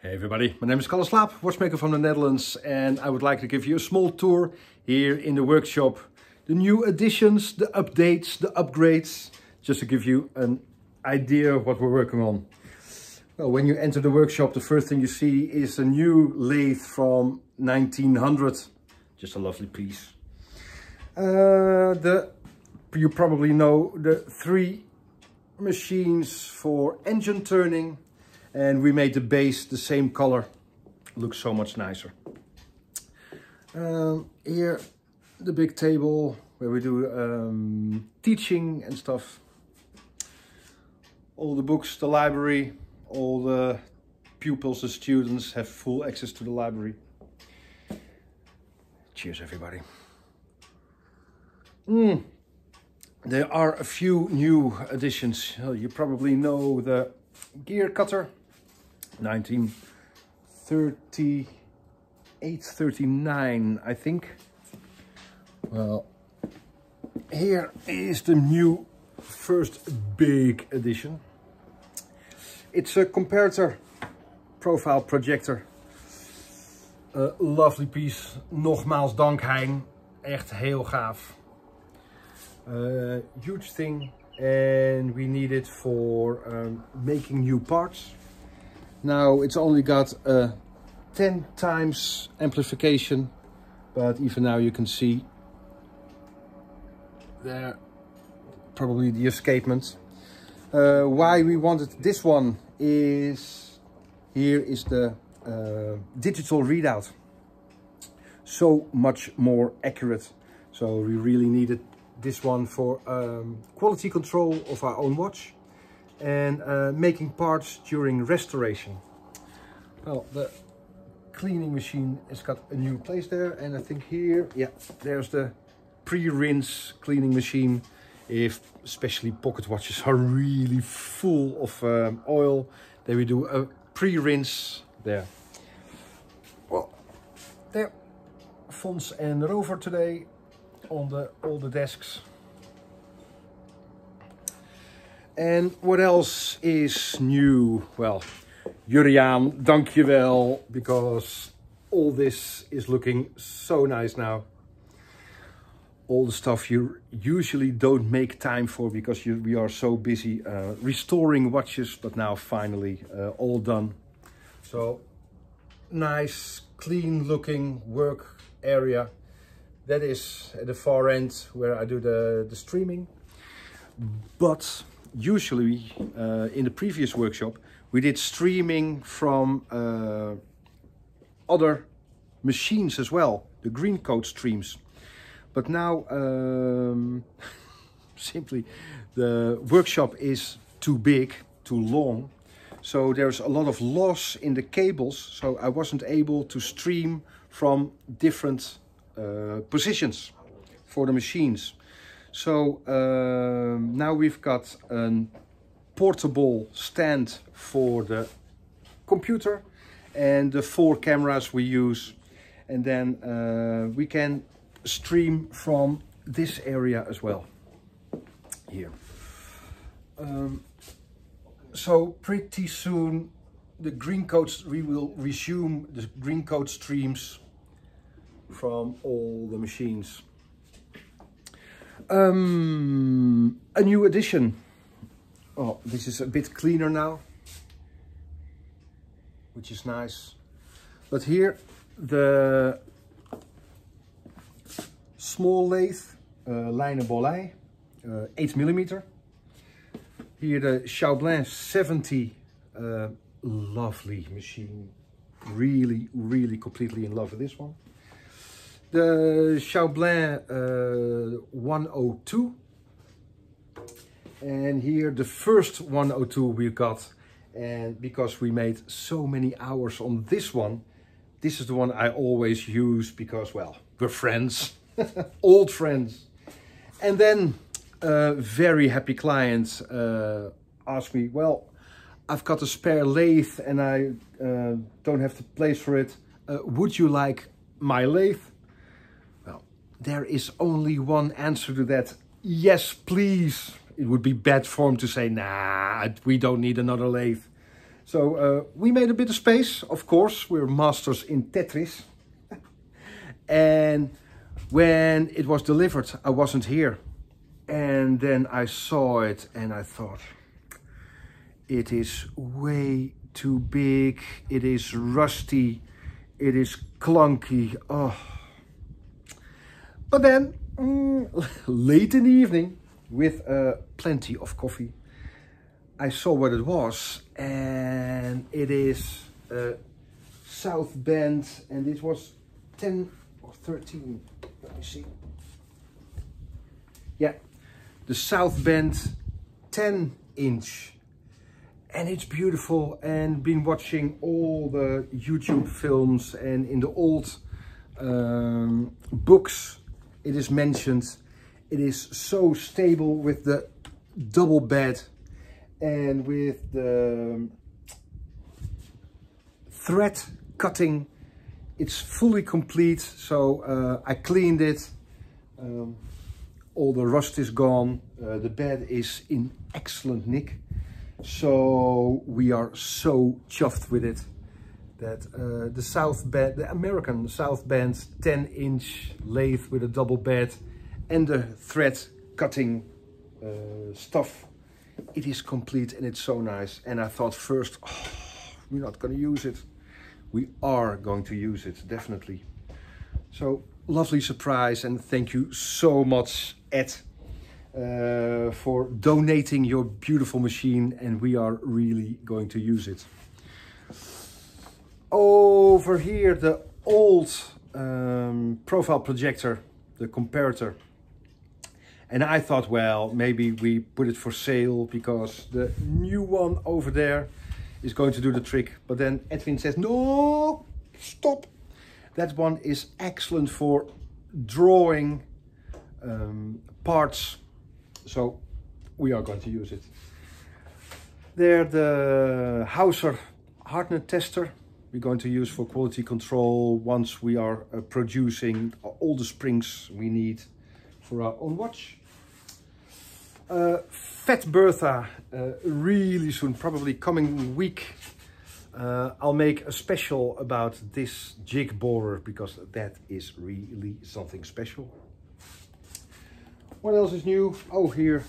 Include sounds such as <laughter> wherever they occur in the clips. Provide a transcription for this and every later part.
Hey everybody, my name is Kalle Slaap, watchmaker from the Netherlands and I would like to give you a small tour here in the workshop. The new additions, the updates, the upgrades, just to give you an idea of what we're working on. Well, when you enter the workshop, the first thing you see is a new lathe from 1900. Just a lovely piece. Uh, the You probably know the three machines for engine turning and we made the base the same color looks so much nicer. Um, here the big table where we do um, teaching and stuff. All the books the library all the pupils the students have full access to the library. Cheers everybody. Mm. there are a few new additions. You probably know the gear cutter 1938, 39, I think. Well, here is the new first big edition. It's a comparator profile projector. A lovely piece. Nogmaals dank Hein. Echt heel gaaf. Uh, huge thing and we need it for um, making new parts. Now it's only got a 10 times amplification, but even now you can see there probably the escapement. Uh, why we wanted this one is here is the uh, digital readout. So much more accurate. So we really needed this one for um, quality control of our own watch and uh, making parts during restoration. Well, the cleaning machine has got a new place there and I think here, yeah, there's the pre-rinse cleaning machine if especially pocket watches are really full of um, oil then we do a pre-rinse there well there Fons and Rover today on the all the desks And what else is new? Well, Juriaan, dankjewel, because all this is looking so nice now. All the stuff you usually don't make time for because you, we are so busy uh, restoring watches, but now finally uh, all done. So nice, clean looking work area. That is at the far end where I do the, the streaming. But usually uh, in the previous workshop we did streaming from uh, other machines as well, the green code streams. But now um, <laughs> simply the workshop is too big, too long. So there's a lot of loss in the cables. So I wasn't able to stream from different uh, positions for the machines. So um, now we've got a portable stand for the computer and the four cameras we use. And then uh, we can stream from this area as well. Here. Um, so pretty soon the green codes we will resume the green code streams from all the machines um, a new addition. Oh, this is a bit cleaner now, which is nice. But here, the small lathe, uh, Lijne Bollé, uh, 8 millimeter. Here the Schaublin 70, uh, lovely machine. Really, really completely in love with this one the Schaublin uh, 102 and here the first 102 we got. And because we made so many hours on this one this is the one I always use because well we're friends. <laughs> Old friends. And then a very happy client uh, asked me well I've got a spare lathe and I uh, don't have the place for it. Uh, would you like my lathe there is only one answer to that. Yes, please. It would be bad form to say, nah, we don't need another lathe. So uh, we made a bit of space, of course, we're masters in Tetris. <laughs> and when it was delivered, I wasn't here. And then I saw it and I thought, it is way too big, it is rusty, it is clunky. Oh. But then, mm, late in the evening, with uh, plenty of coffee, I saw what it was, and it is uh, South Bend, and it was 10 or 13. Let me see. Yeah, the South Bend 10 inch and it's beautiful and been watching all the YouTube films and in the old um, books it is mentioned. It is so stable with the double bed and with the thread cutting. It's fully complete so uh, I cleaned it. Um, all the rust is gone. Uh, the bed is in excellent nick. So we are so chuffed with it that uh, the South Bend, the American South Bend 10 inch lathe with a double bed and the thread cutting uh, stuff, it is complete and it's so nice. And I thought first, oh, we're not going to use it. We are going to use it, definitely. So lovely surprise and thank you so much, Ed uh, for donating your beautiful machine and we are really going to use it. Over here, the old um, profile projector, the comparator. And I thought, well, maybe we put it for sale because the new one over there is going to do the trick. But then Edwin says, no, stop. That one is excellent for drawing um, parts so we are going to use it. There the Hauser hardness tester we're going to use for quality control once we are uh, producing all the springs we need for our own watch. Uh, Fat Bertha, uh, really soon, probably coming week, uh, I'll make a special about this jig borer because that is really something special. What else is new? Oh, here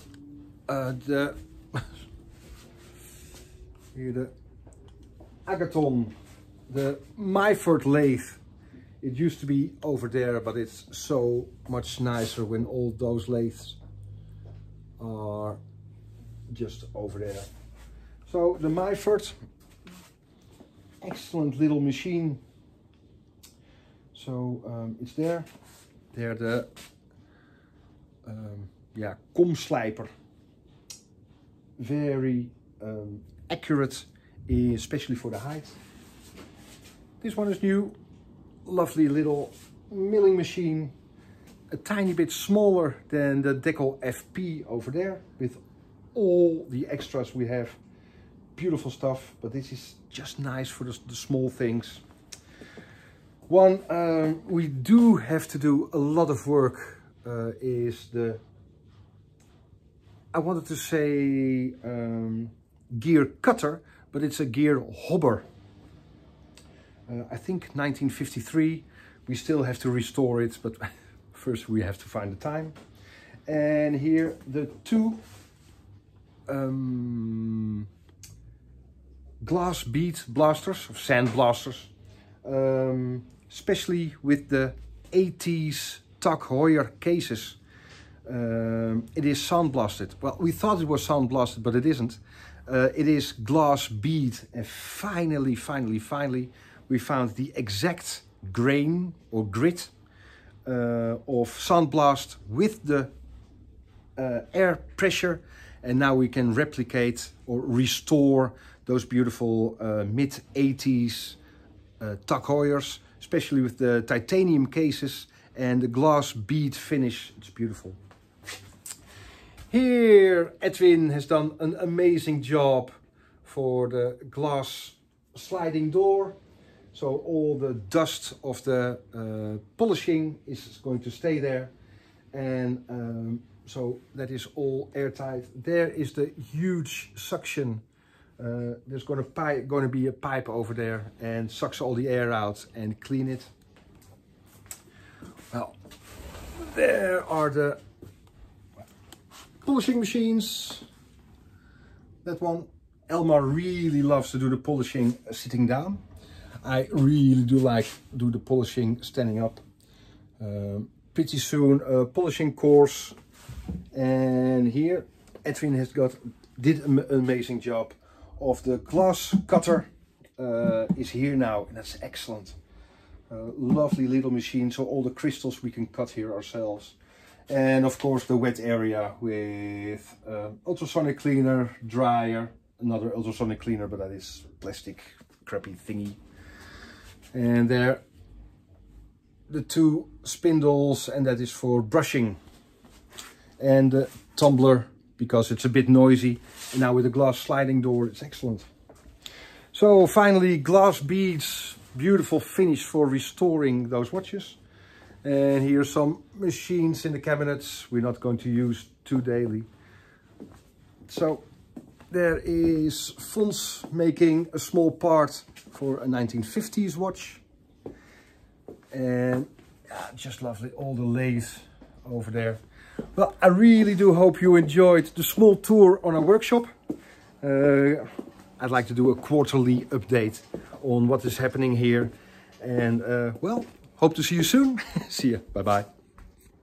uh, the <laughs> here the Agaton, the Myford lathe. It used to be over there, but it's so much nicer when all those lathes are just over there. So the Myford, excellent little machine. So um, it's there. There the um, yeah, komslijper. Very um, accurate, especially for the height. This one is new, lovely little milling machine. A tiny bit smaller than the Deckel FP over there with all the extras we have. Beautiful stuff, but this is just nice for the, the small things. One, um, we do have to do a lot of work uh, is the, I wanted to say um, gear cutter, but it's a gear hobber. Uh, I think 1953, we still have to restore it, but <laughs> first we have to find the time. And here the two um, glass bead blasters, or sand blasters, um, especially with the 80s Tag Heuer cases. Um, it is sandblasted. Well, we thought it was sandblasted, but it isn't. Uh, it is glass bead. And finally, finally, finally, we found the exact grain or grit uh, of sandblast with the uh, air pressure. And now we can replicate or restore those beautiful uh, mid-80s uh, Tag Heuers, especially with the titanium cases and the glass bead finish. It's beautiful. Here Edwin has done an amazing job for the glass sliding door. So all the dust of the uh, polishing is going to stay there. And um, so that is all airtight. There is the huge suction Uh, there's going to, going to be a pipe over there and sucks all the air out and clean it. Well, there are the polishing machines. That one, Elmar really loves to do the polishing sitting down. I really do like do the polishing standing up. Um, pretty soon a polishing course. And here Edwin has got did an amazing job of the glass cutter uh, is here now and that's excellent. Uh, lovely little machine so all the crystals we can cut here ourselves. And of course the wet area with uh, ultrasonic cleaner dryer another ultrasonic cleaner but that is plastic crappy thingy and there the two spindles and that is for brushing. And the tumbler because it's a bit noisy. And now with a glass sliding door it's excellent. So finally glass beads. Beautiful finish for restoring those watches. And here are some machines in the cabinets we're not going to use too daily. So there is Fons making a small part for a 1950s watch. And yeah, just lovely all the lace over there. Well i really do hope you enjoyed the small tour on our workshop. Uh, i'd like to do a quarterly update on what is happening here. And uh, well hope to see you soon. <laughs> See you bye bye